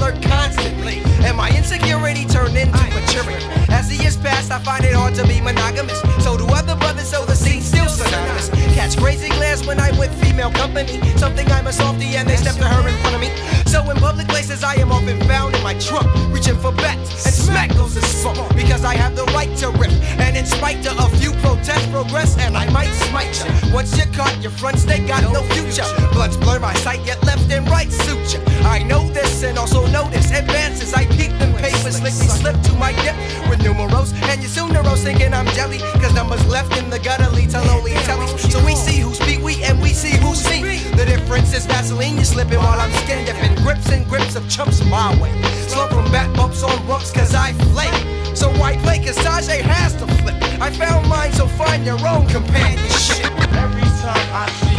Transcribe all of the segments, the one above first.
alert constantly. And my insecurity turned into maturity. As the years pass, I find it hard to be monogamous. So do other brothers, so the scene still synonymous. Catch crazy glares when I'm with female company. Something I'm a softie and they step to her in front of me. So in public places, I am often found in my trunk, reaching for bets And smack those the spunk because I have the right to rip. And in spite of a few protests, progress, and I might smite you. Once you're caught, your fronts, they got no future. Bloods blur my sight, yet left and right suit you. I know this and also notice advances. I peek them papers, slickly slip to my dip with numerals. And you soon neuros thinking I'm jelly, cause numbers left in the gutter lead to lonely tellies. So we see who's beat we and we see who's me. The difference is Vaseline, you're slipping while I'm skin dipping. Grips and grips of chumps my way. Slow from back bumps on rocks, cause I flake. So play? Cause Tajai has to flip. I found mine, so find your own companionship. Every time I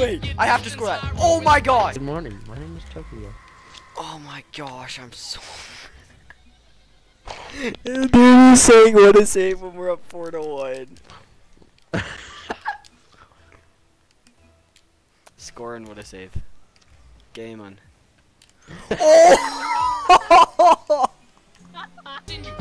Wait, sleeping. wait, Keep your I have to score that. Oh my god! Good morning. My name is Tokyo. Oh my gosh, I'm so. Dude, he's saying what to say when we're up four to one. Scoring what a save. Game on. Oh! Continue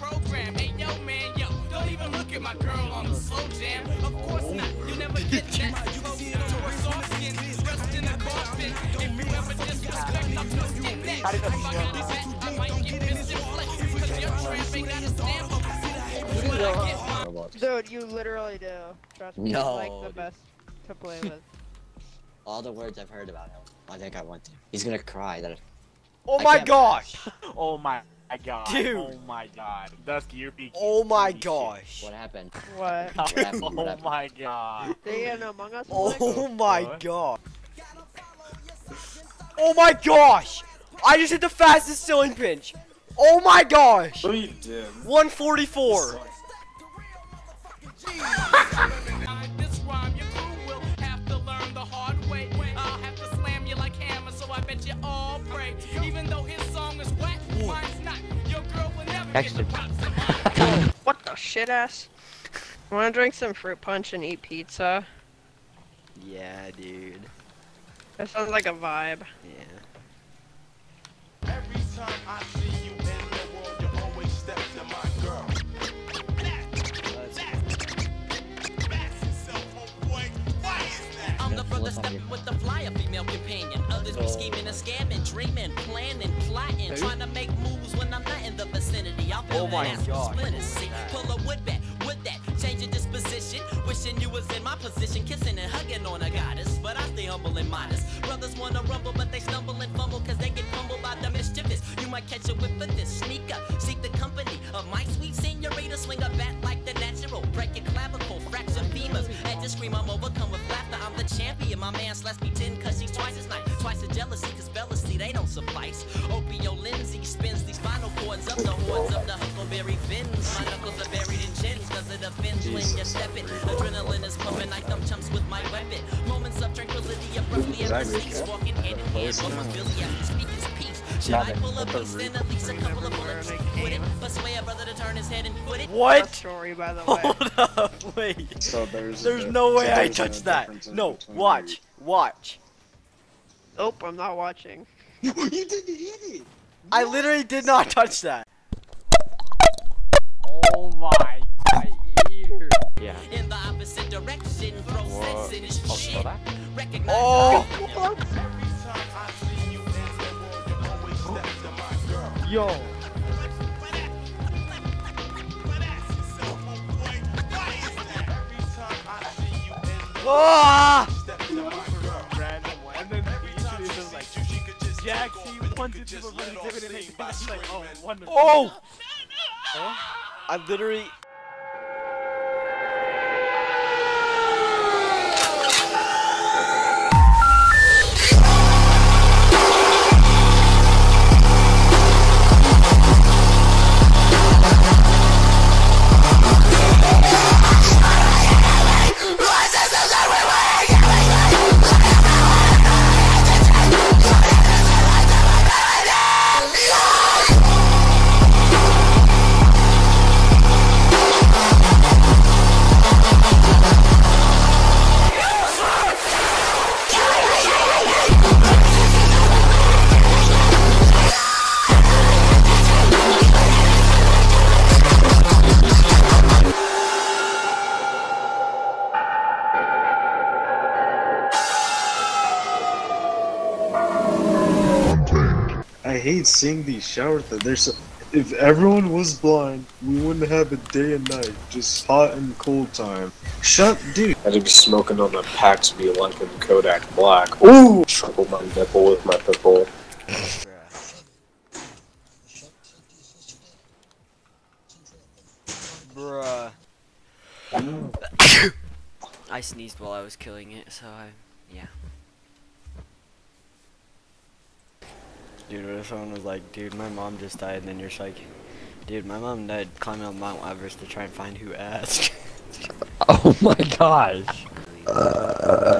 program. Hey yo man, yo. Don't even look at my girl on the slow jam. Of course not. You never get that. Close to a soft skin. Dressed in a coffin. If you ever disrespect, I'm twisting that. If I got this hat, I might get pissed and flex. Cause your trans ain't got a stamp of When I get my Dude, you literally do. Trust me, No, he's like the dude. best to play with. All the words I've heard about him. I think I want to. He's gonna cry that. Oh I my can't- gosh! Oh my god. Dude. Oh my god. Dusky, you're being Oh my holy shit. gosh! What happened? What? What happened? What oh happened? my god. They in Among Us? Oh my What? god! Oh my gosh! I just hit the fastest ceiling pinch! Oh my gosh! No, you did. 144! With this rhyme, your crew will have to learn the hard way. I'll have to slam you like hammer, so I bet you all pray. Even though his girl will never get the props of mine. What the shit ass? Wanna drink some fruit punch and eat pizza? Yeah, dude. That sounds like a vibe. Yeah. Every time I see you in the world, you always step to my girl. Oh I'm the brother stepping with the flyer female companion. Others be scheming and scamming, dreaming, planning, plotting, trying to Oh my an ass God. Pull a wood bat, would that change your disposition? Wishing you was in my position, kissing and hugging on a goddess, but I stay humble and modest. Brothers wanna rumble, but they stumble and fumble cause they get fumbled by the mischievous. You might catch a whiff of this, sneak up, seek the company of my sweet senorita. Swing a bat like the natural, break your clavicle, fracture femurs. At the scream, I'm overcome with laughter. I'm the champion. My man slash me 10 cause she's twice as nice. Twice as jealousy cause jealousy, they don't suffice. Opio Lindsay spins these spinal cords up the horns of the huckleberry fins. My knuckles are buried in chins cause it offends when you step it. Adrenaline is pumping, I thumb chumps with my weapon. Moments of tranquility abruptly ever cease. Walking hand in hand, almost Billy after speaking speech. Should I pull a beast and at least a couple of bullets with it? But sway a brother to turn his head and foot it. What? story, by the way. Hold up, wait. So there's. There's no way so I there's a touched that. No, between watch, watch. Nope, I'm not watching. You, you didn't hit it. I literally did not touch that. Oh my my ear. Yeah. In the opposite direction, throw sense in his Oh, shit. Oh! Every time I see you in the world, you always step to my girl. Yo. Every time I see you in the world, step to my girl. Random one. And then Every he time introduces she us like sees you, she could just Jack, take he off and you wanted could to just put let off activity steam by and like, oh, Oh! I literally. I hate seeing these shower things. There's so, if everyone was blind, we wouldn't have a day and night, just hot and cold time. Shut, dude. I'd be smoking on a Paxby Lincoln Kodak Black. Ooh! Trouble my nipple with my pipple. Bruh. I sneezed while I was killing it, so I, yeah. Dude, what if someone was like, dude, my mom just died, and then you're just like, dude, my mom died climbing up Mount Everest to try and find who asked. Oh my gosh. Uh,